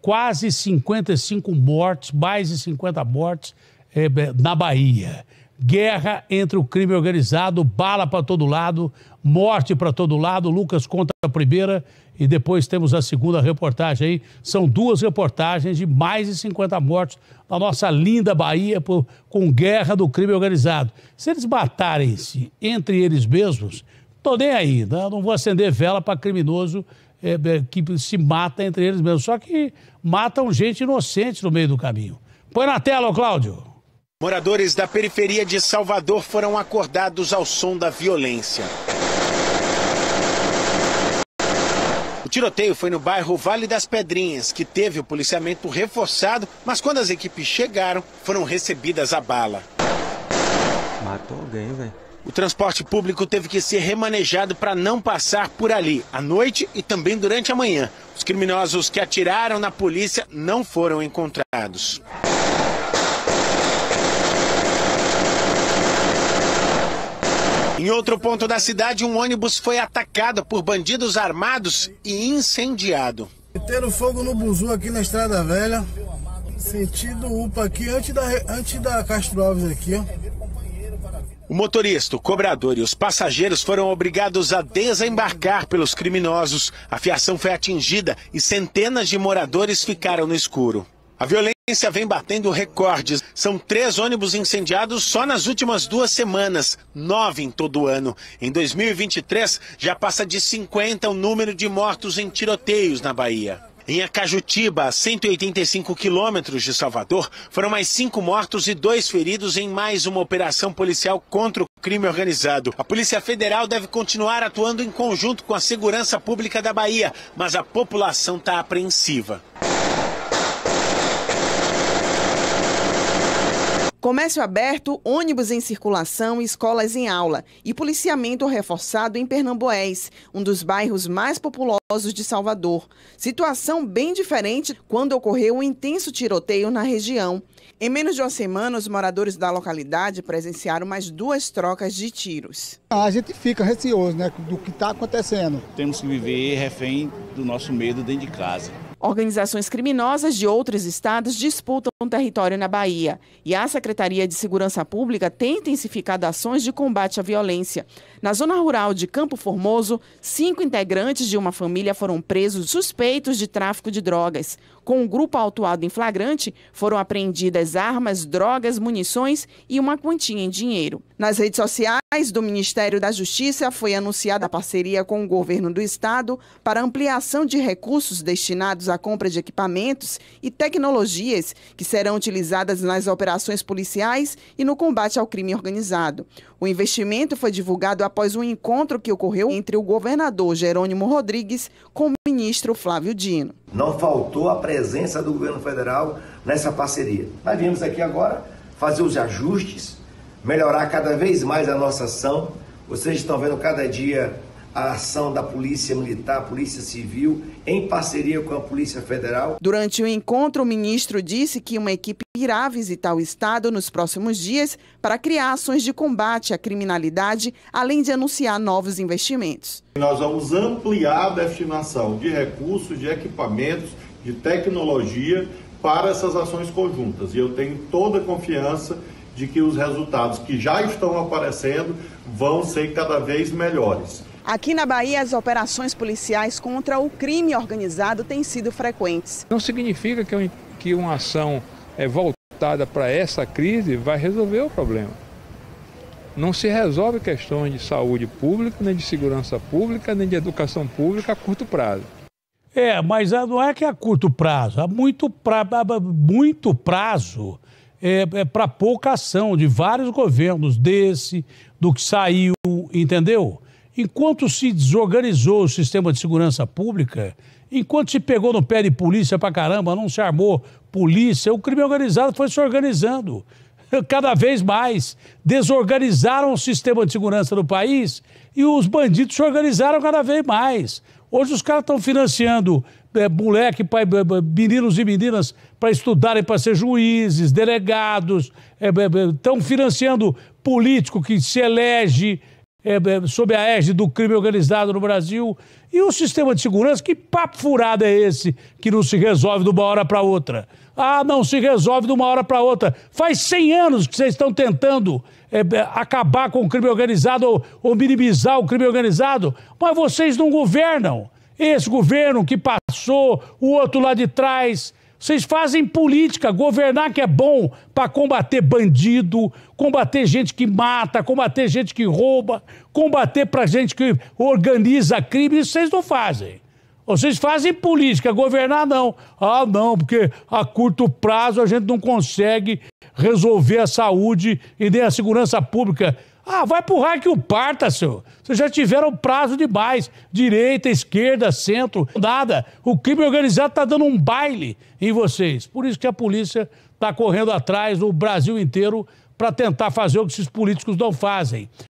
quase 55 mortes, mais de 50 mortes é, na Bahia. Guerra entre o crime organizado, bala para todo lado, morte para todo lado. Lucas conta a primeira e depois temos a segunda reportagem aí. São duas reportagens de mais de 50 mortes na nossa linda Bahia por, com guerra do crime organizado. Se eles matarem-se entre eles mesmos, tô nem aí, né? não vou acender vela para criminoso é, é, que se mata entre eles mesmos. Só que matam gente inocente no meio do caminho. Põe na tela, Cláudio. Moradores da periferia de Salvador foram acordados ao som da violência. O tiroteio foi no bairro Vale das Pedrinhas, que teve o policiamento reforçado, mas quando as equipes chegaram, foram recebidas a bala. Matou alguém, velho. O transporte público teve que ser remanejado para não passar por ali, à noite e também durante a manhã. Os criminosos que atiraram na polícia não foram encontrados. Em outro ponto da cidade, um ônibus foi atacado por bandidos armados e incendiado. Meteram fogo no buzu aqui na Estrada Velha, sentido UPA aqui, antes da, antes da Castro Alves aqui, ó. O motorista, o cobrador e os passageiros foram obrigados a desembarcar pelos criminosos. A fiação foi atingida e centenas de moradores ficaram no escuro. A violência vem batendo recordes. São três ônibus incendiados só nas últimas duas semanas, nove em todo ano. Em 2023, já passa de 50 o número de mortos em tiroteios na Bahia. Em Acajutiba, a 185 quilômetros de Salvador, foram mais cinco mortos e dois feridos em mais uma operação policial contra o crime organizado. A Polícia Federal deve continuar atuando em conjunto com a segurança pública da Bahia, mas a população está apreensiva. Comércio aberto, ônibus em circulação, escolas em aula e policiamento reforçado em Pernambués, um dos bairros mais populosos de Salvador. Situação bem diferente quando ocorreu um intenso tiroteio na região. Em menos de uma semana, os moradores da localidade presenciaram mais duas trocas de tiros. A gente fica receoso né, do que está acontecendo. Temos que viver refém do nosso medo dentro de casa. Organizações criminosas de outros estados disputam território na Bahia e a Secretaria de Segurança Pública tem intensificado ações de combate à violência. Na zona rural de Campo Formoso, cinco integrantes de uma família foram presos suspeitos de tráfico de drogas. Com um grupo autuado em flagrante, foram apreendidas armas, drogas, munições e uma quantia em dinheiro. Nas redes sociais do Ministério da Justiça foi anunciada a parceria com o governo do estado para ampliação de recursos destinados à compra de equipamentos e tecnologias que serão utilizadas nas operações policiais e no combate ao crime organizado. O investimento foi divulgado após um encontro que ocorreu entre o governador Jerônimo Rodrigues com o ministro Flávio Dino. Não faltou a presença do governo federal nessa parceria. Nós viemos aqui agora fazer os ajustes, melhorar cada vez mais a nossa ação. Vocês estão vendo cada dia a ação da Polícia Militar, Polícia Civil, em parceria com a Polícia Federal. Durante o encontro, o ministro disse que uma equipe irá visitar o estado nos próximos dias para criar ações de combate à criminalidade, além de anunciar novos investimentos. Nós vamos ampliar a destinação de recursos, de equipamentos, de tecnologia para essas ações conjuntas. E eu tenho toda a confiança de que os resultados que já estão aparecendo vão ser cada vez melhores. Aqui na Bahia, as operações policiais contra o crime organizado têm sido frequentes. Não significa que, que uma ação é, voltada para essa crise vai resolver o problema. Não se resolve questões de saúde pública, nem de segurança pública, nem de educação pública a curto prazo. É, mas não é que é a curto prazo, há muito, pra, muito prazo é, é para pouca ação de vários governos, desse, do que saiu, entendeu? Enquanto se desorganizou o sistema de segurança pública, enquanto se pegou no pé de polícia pra caramba, não se armou polícia, o crime organizado foi se organizando cada vez mais. Desorganizaram o sistema de segurança do país e os bandidos se organizaram cada vez mais. Hoje os caras estão financiando é, moleque, pai, meninos e meninas para estudarem para ser juízes, delegados, estão é, é, financiando político que se elege é, é, sob a égide do crime organizado no Brasil. E o sistema de segurança, que papo furado é esse que não se resolve de uma hora para outra? Ah, não se resolve de uma hora para outra. Faz 100 anos que vocês estão tentando é, é, acabar com o crime organizado ou, ou minimizar o crime organizado, mas vocês não governam. Esse governo que passou, o outro lá de trás. Vocês fazem política, governar que é bom para combater bandido, combater gente que mata, combater gente que rouba, combater para gente que organiza crime, isso vocês não fazem. Vocês fazem política, governar não. Ah, não, porque a curto prazo a gente não consegue resolver a saúde e nem a segurança pública. Ah, vai pro raio que o parta, senhor. Vocês já tiveram prazo demais. Direita, esquerda, centro, nada. O crime organizado está dando um baile em vocês. Por isso que a polícia está correndo atrás do Brasil inteiro para tentar fazer o que esses políticos não fazem.